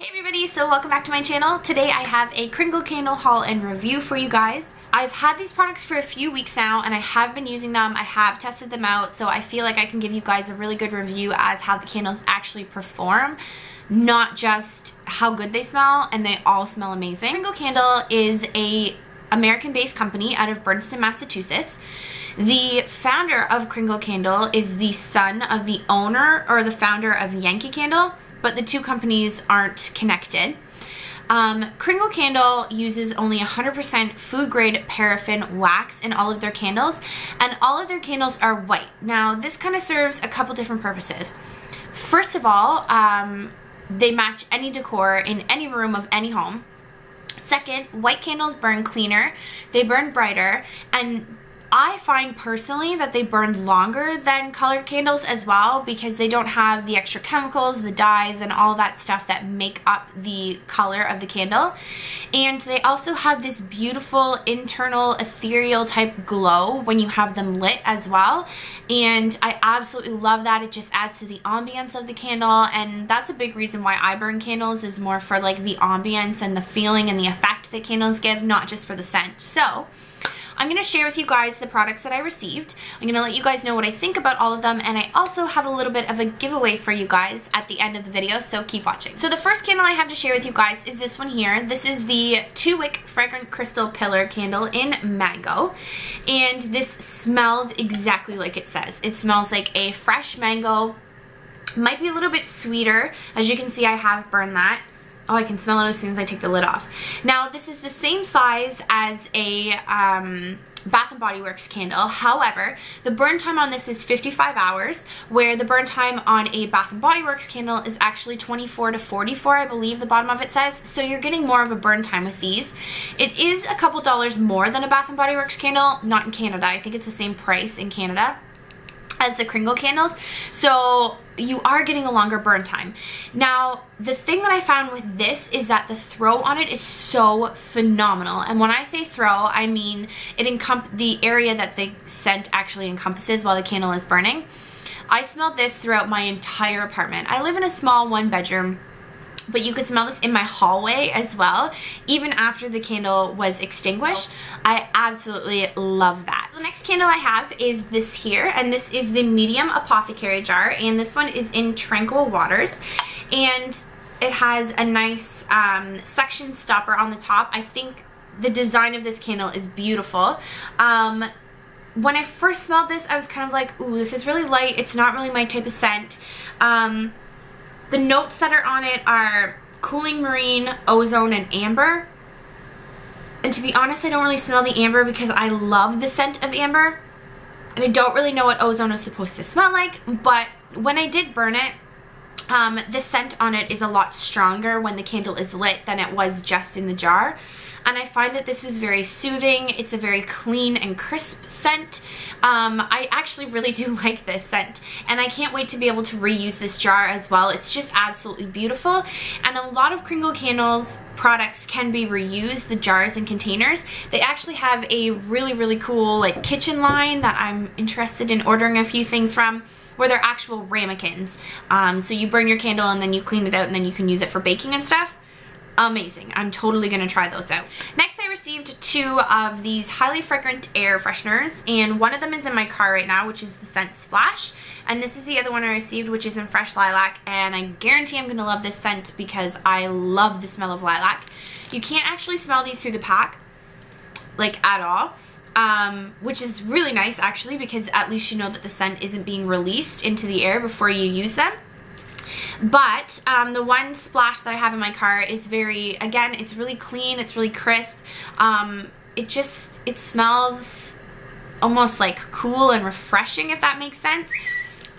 Hey everybody, so welcome back to my channel. Today I have a Kringle candle haul and review for you guys. I've had these products for a few weeks now and I have been using them. I have tested them out so I feel like I can give you guys a really good review as how the candles actually perform, not just how good they smell and they all smell amazing. Kringle Candle is a American based company out of Bernardston, Massachusetts. The founder of Kringle Candle is the son of the owner or the founder of Yankee Candle but the two companies aren't connected. Um, Kringle Candle uses only 100% food grade paraffin wax in all of their candles and all of their candles are white. Now this kind of serves a couple different purposes. First of all, um, they match any decor in any room of any home. Second, white candles burn cleaner, they burn brighter, and I find personally that they burn longer than colored candles as well because they don't have the extra chemicals, the dyes, and all that stuff that make up the color of the candle. And they also have this beautiful internal ethereal type glow when you have them lit as well. And I absolutely love that. It just adds to the ambience of the candle. And that's a big reason why I burn candles is more for like the ambience and the feeling and the effect that candles give, not just for the scent. So, I'm going to share with you guys the products that I received. I'm to let you guys know what I think about all of them and I also have a little bit of a giveaway for you guys at the end of the video so keep watching. So the first candle I have to share with you guys is this one here. This is the Two Wick Fragrant Crystal Pillar candle in Mango and this smells exactly like it says. It smells like a fresh mango might be a little bit sweeter. As you can see, I have burned that. Oh, I can smell it as soon as I take the lid off. Now, this is the same size as a um, Bath & Body Works candle. However, the burn time on this is 55 hours, where the burn time on a Bath & Body Works candle is actually 24 to 44, I believe the bottom of it says. So you're getting more of a burn time with these. It is a couple dollars more than a Bath & Body Works candle, not in Canada. I think it's the same price in Canada as the Kringle candles. So you are getting a longer burn time. Now, the thing that I found with this is that the throw on it is so phenomenal. And when I say throw, I mean it encom the area that the scent actually encompasses while the candle is burning. I smelled this throughout my entire apartment. I live in a small one bedroom but you could smell this in my hallway as well, even after the candle was extinguished. I absolutely love that. The next candle I have is this here, and this is the medium apothecary jar, and this one is in Tranquil Waters, and it has a nice um, suction stopper on the top. I think the design of this candle is beautiful. Um, when I first smelled this, I was kind of like, ooh, this is really light. It's not really my type of scent. Um, the notes that are on it are cooling marine, ozone, and amber. And to be honest, I don't really smell the amber because I love the scent of amber. And I don't really know what ozone is supposed to smell like, but when I did burn it, um, the scent on it is a lot stronger when the candle is lit than it was just in the jar and I find that this is very soothing. It's a very clean and crisp scent. Um, I actually really do like this scent and I can't wait to be able to reuse this jar as well. It's just absolutely beautiful and a lot of Kringle Candles products can be reused, the jars and containers. They actually have a really, really cool like kitchen line that I'm interested in ordering a few things from where they're actual ramekins. Um, so you burn your candle and then you clean it out and then you can use it for baking and stuff amazing. I'm totally going to try those out. Next, I received two of these highly fragrant air fresheners, and one of them is in my car right now, which is the scent Splash. And this is the other one I received, which is in Fresh Lilac, and I guarantee I'm going to love this scent because I love the smell of lilac. You can't actually smell these through the pack, like at all. Um, which is really nice actually because at least you know that the scent isn't being released into the air before you use them. But um, the one splash that I have in my car is very, again, it's really clean, it's really crisp. Um, it just, it smells almost like cool and refreshing if that makes sense.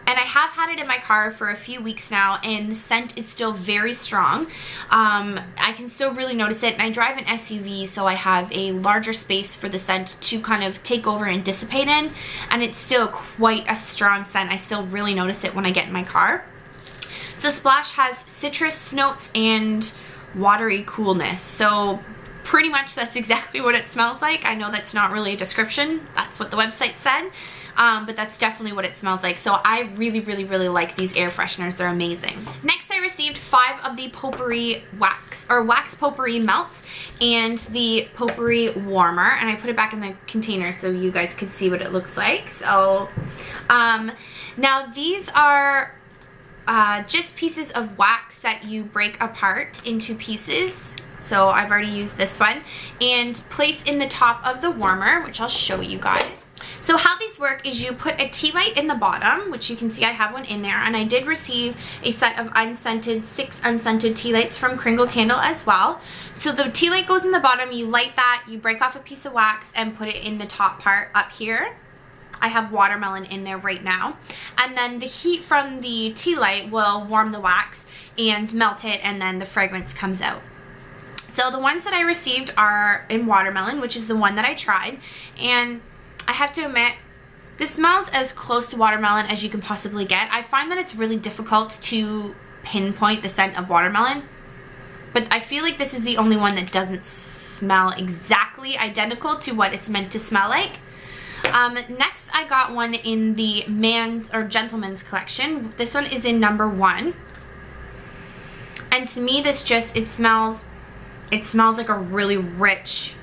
And I have had it in my car for a few weeks now and the scent is still very strong. Um, I can still really notice it and I drive an SUV so I have a larger space for the scent to kind of take over and dissipate in and it's still quite a strong scent. I still really notice it when I get in my car. So Splash has citrus notes and watery coolness. So pretty much that's exactly what it smells like. I know that's not really a description. That's what the website said. Um, but that's definitely what it smells like. So I really, really, really like these air fresheners. They're amazing. Next I received five of the potpourri wax or wax potpourri melts and the potpourri warmer and I put it back in the container so you guys could see what it looks like. So um, now these are uh, just pieces of wax that you break apart into pieces. So I've already used this one and place in the top of the warmer, which I'll show you guys. So how these work is you put a tea light in the bottom, which you can see I have one in there, and I did receive a set of unscented, six unscented tea lights from Kringle Candle as well. So the tea light goes in the bottom, you light that, you break off a piece of wax and put it in the top part up here. I have watermelon in there right now. And then the heat from the tea light will warm the wax and melt it and then the fragrance comes out. So the ones that I received are in watermelon, which is the one that I tried. And I have to admit, this smells as close to watermelon as you can possibly get. I find that it's really difficult to pinpoint the scent of watermelon. But I feel like this is the only one that doesn't smell exactly identical to what it's meant to smell like. Um, next, I got one in the man's or gentleman's collection. This one is in number one. And to me, this just, it smells, it smells like a really rich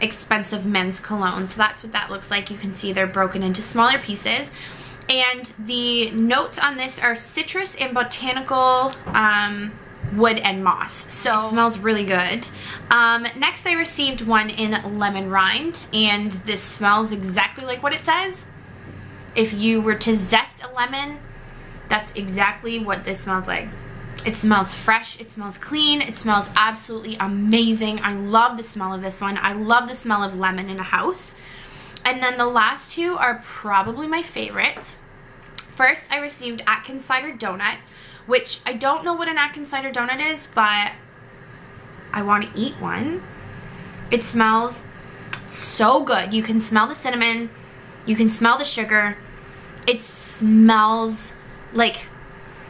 expensive men's cologne. So that's what that looks like. You can see they're broken into smaller pieces. And the notes on this are citrus and botanical um, wood and moss. So it smells really good. Um, next I received one in lemon rind and this smells exactly like what it says. If you were to zest a lemon, that's exactly what this smells like. It smells fresh, it smells clean, it smells absolutely amazing. I love the smell of this one. I love the smell of lemon in a house. And then the last two are probably my favorites. First, I received Atkins Cider Donut, which I don't know what an Atkins Cider Donut is, but I want to eat one. It smells so good. You can smell the cinnamon, you can smell the sugar. It smells like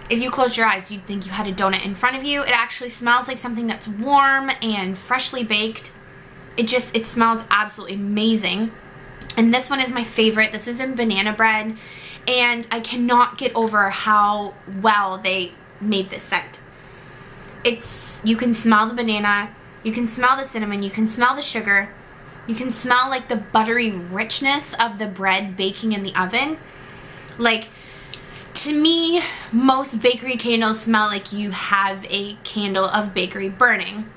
if you closed your eyes, you'd think you had a donut in front of you. It actually smells like something that's warm and freshly baked. It just, it smells absolutely amazing. And this one is my favorite. This is in banana bread. And I cannot get over how well they made this scent. It's, you can smell the banana, you can smell the cinnamon, you can smell the sugar, you can smell like the buttery richness of the bread baking in the oven. Like, to me, most bakery candles smell like you have a candle of bakery burning.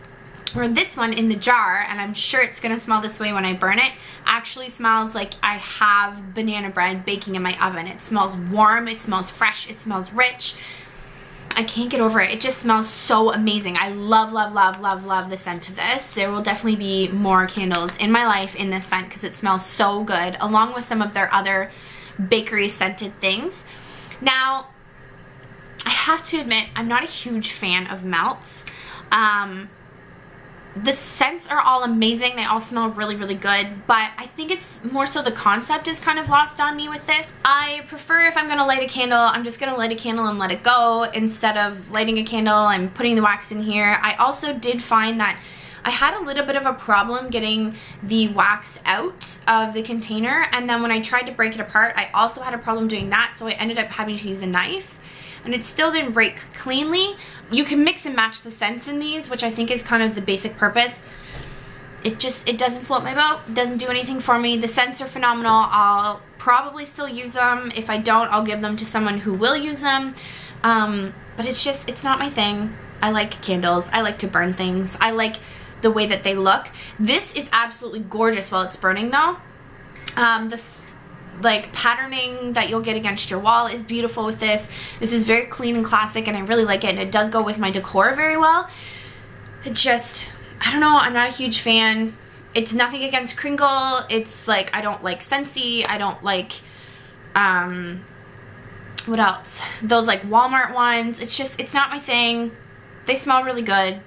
Or this one in the jar, and I'm sure it's to smell this way when I burn it, actually smells like I have banana bread baking in my oven. It smells warm, it smells fresh, it smells rich. I can't get over it. It just smells so amazing. I love, love, love, love, love the scent of this. There will definitely be more candles in my life in this scent because it smells so good, along with some of their other bakery scented things. Now, I have to admit, I'm not a huge fan of melts. Um, the scents are all amazing. They all smell really, really good. But I think it's more so the concept is kind of lost on me with this. I prefer if I'm going to light a candle, I'm just going to light a candle and let it go instead of lighting a candle and putting the wax in here. I also did find that I had a little bit of a problem getting the wax out of the container and then when I tried to break it apart I also had a problem doing that so I ended up having to use a knife and it still didn't break cleanly. You can mix and match the scents in these which I think is kind of the basic purpose. It just, it doesn't float my boat, doesn't do anything for me. The scents are phenomenal. I'll probably still use them. If I don't, I'll give them to someone who will use them. Um, but it's just, it's not my thing. I like candles. I like to burn things. I like the way that they look. This is absolutely gorgeous while it's burning though. Um, the like patterning that you'll get against your wall is beautiful with this. This is very clean and classic and I really like it and it does go with my decor very well. It just, I don't know, I'm not a huge fan. It's nothing against Kringle. It's like, I don't like Scentsy. I don't like, um, what else? Those like Walmart ones. It's just, it's not my thing. They smell really good.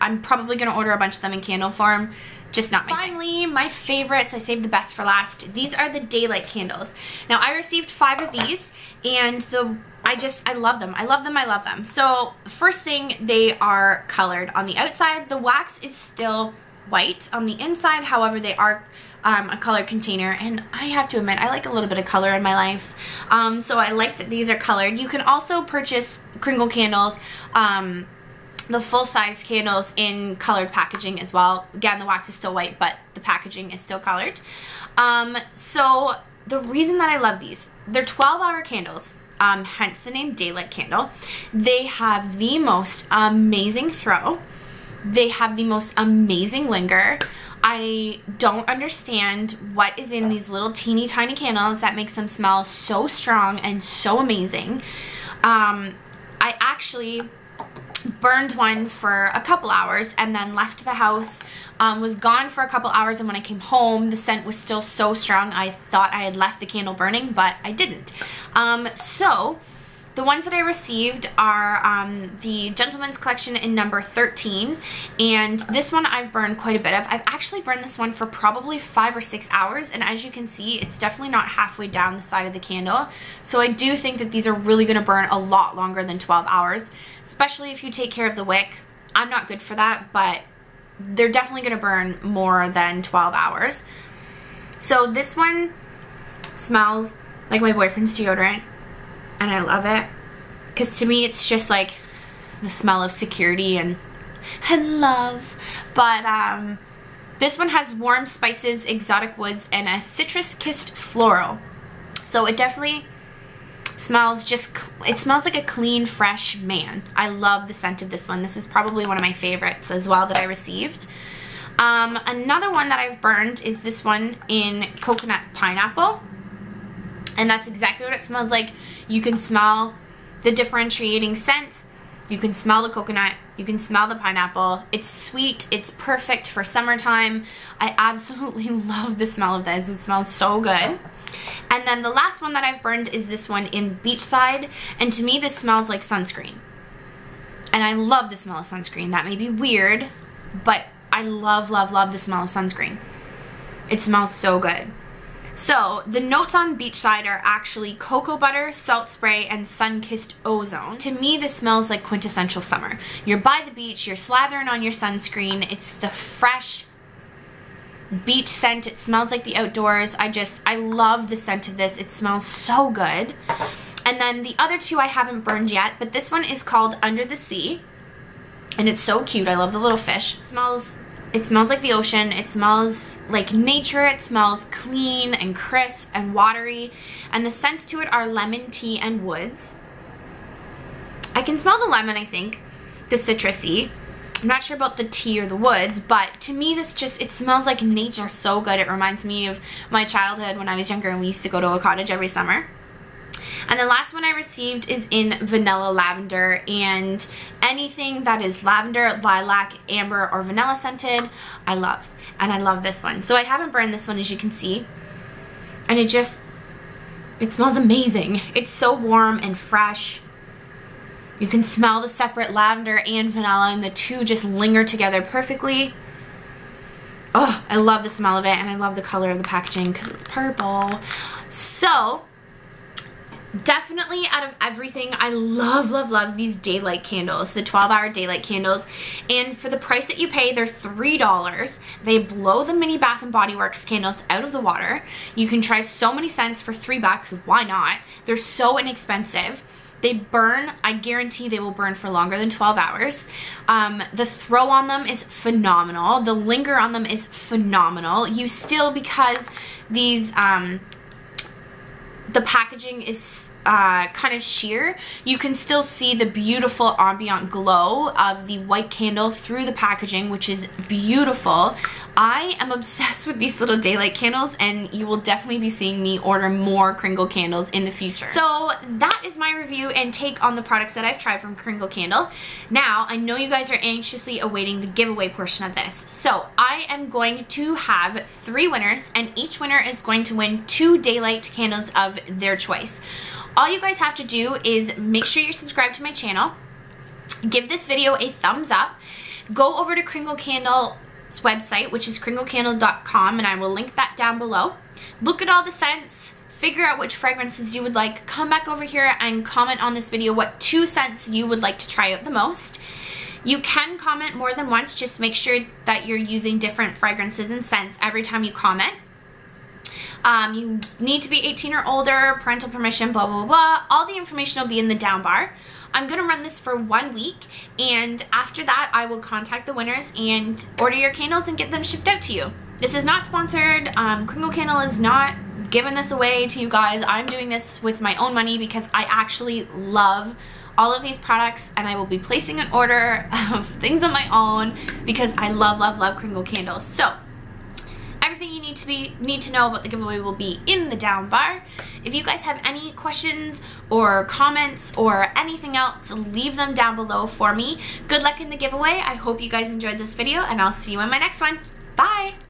I'm probably going to order a bunch of them in candle form. Just not my Finally, thing. my favorites, I saved the best for last. These are the daylight candles. Now, I received five of these, and the I just, I love them. I love them, I love them. So, first thing, they are colored. On the outside, the wax is still white. On the inside, however, they are um, a colored container and I have to admit I like a little bit of color in my life um, so I like that these are colored you can also purchase Kringle candles um, the full size candles in colored packaging as well. Again the wax is still white but the packaging is still colored. Um, so the reason that I love these they're 12 hour candles um, hence the name daylight candle. They have the most amazing throw. They have the most amazing linger. I don't understand what is in these little teeny tiny candles that makes them smell so strong and so amazing. Um, I actually burned one for a couple hours and then left the house um, was gone for a couple hours and when I came home the scent was still so strong I thought I had left the candle burning but I didn't um, so the ones that I received are um, the Gentleman's Collection in number 13, and this one I've burned quite a bit of. I've actually burned this one for probably five or six hours, and as you can see, it's definitely not halfway down the side of the candle. So I do think that these are really going to burn a lot longer than 12 hours, especially if you take care of the wick. I'm not good for that, but they're definitely going to burn more than 12 hours. So this one smells like my boyfriend's deodorant and I love it because to me it's just like the smell of security and and love but um this one has warm spices exotic woods and a citrus kissed floral so it definitely smells just it smells like a clean fresh man I love the scent of this one this is probably one of my favorites as well that I received um, another one that I've burned is this one in coconut pineapple and that's exactly what it smells like. You can smell the differentiating scent. You can smell the coconut. You can smell the pineapple. It's sweet. It's perfect for summertime. I absolutely love the smell of this. It smells so good. And then the last one that I've burned is this one in Beachside. And to me, this smells like sunscreen. And I love the smell of sunscreen. That may be weird, but I love, love, love the smell of sunscreen. It smells so good. So the notes on Beachside are actually cocoa butter, salt spray, and sun-kissed ozone. To me, this smells like quintessential summer. You're by the beach, you're slathering on your sunscreen. It's the fresh beach scent. It smells like the outdoors. I just, I love the scent of this. It smells so good. And then the other two I haven't burned yet, but this one is called Under the Sea. And it's so cute. I love the little fish. It smells it smells like the ocean. It smells like nature. It smells clean and crisp and watery. And the scents to it are lemon, tea, and woods. I can smell the lemon, I think. The citrusy. I'm not sure about the tea or the woods, but to me this just, it smells like nature so good. It reminds me of my childhood when I was younger and we used to go to a cottage every summer. And the last one I received is in vanilla lavender and anything that is lavender, lilac, amber, or vanilla scented, I love. And I love this one. So I haven't burned this one as you can see. And it just, it smells amazing. It's so warm and fresh. You can smell the separate lavender and vanilla and the two just linger together perfectly. Oh, I love the smell of it and I love the color of the packaging because it's purple. So, definitely out of everything I love love love these daylight candles the 12 hour daylight candles. And for the price that you pay they're three dollars. They blow the mini bath and body works candles out of the water. You can try so many scents for three bucks. Why not? They're so inexpensive they burn, I guarantee they will burn for longer than 12 hours. Um, the throw on them is phenomenal. The linger on them is phenomenal. You still, because these um, the packaging is uh, kind of sheer, you can still see the beautiful ambient glow of the white candle through the packaging, which is beautiful. I am obsessed with these little daylight candles and you will definitely be seeing me order more Kringle candles in the future. So that is my review and take on the products that I've tried from Kringle Candle. Now, I know you guys are anxiously awaiting the giveaway portion of this. So I am going to have three winners and each winner is going to win two daylight candles of their choice. All you guys have to do is make sure you're subscribed to my channel, give this video a thumbs up, go over to Kringle Candle's website, which is kringlecandle.com, and I will link that down below. Look at all the scents, figure out which fragrances you would like, come back over here and comment on this video what two scents you would like to try out the most. You can comment more than once, just make sure that you're using different fragrances and scents every time you comment. Um, you need to be 18 or older, parental permission, blah, blah, blah. All the information will be in the down bar. I'm going to run this for one week and after that I will contact the winners and order your candles and get them shipped out to you. This is not sponsored. Um, Kringle Candle is not giving this away to you guys. I'm doing this with my own money because I actually love all of these products and I will be placing an order of things on my own because I love, love, love Kringle candles. So, everything you need to be need to know about the giveaway will be in the down bar. If you guys have any questions or comments or anything else, leave them down below for me. Good luck in the giveaway. I hope you guys enjoyed this video and I'll see you in my next one. Bye!